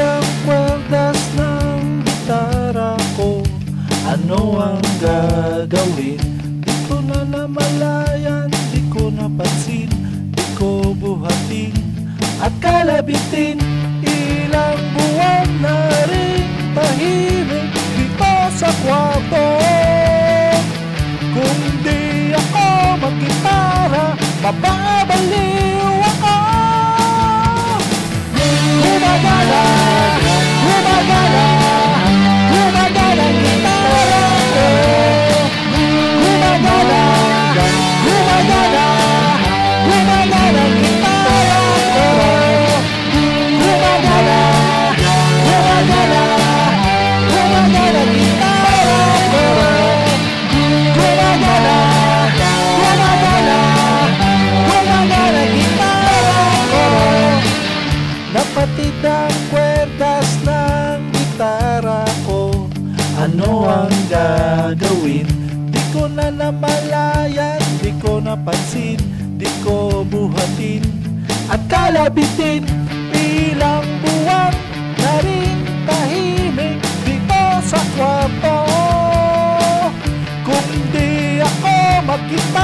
ng kweltas ng gitara ko. Ano ang gagawin? Di ko na namalayan, di ko napansin Di ko buhatin. At kalabitin Ilang buwan na rin tahimik dito sa kwarto. Kwerdas ng gitara ko. Ano ang gagawin? Di ko na namalayan, di ko napansin Di ko buhatin. At kalabitin Ilang buwan na rin tahimik dito sa kwarto. Kung di ako magkita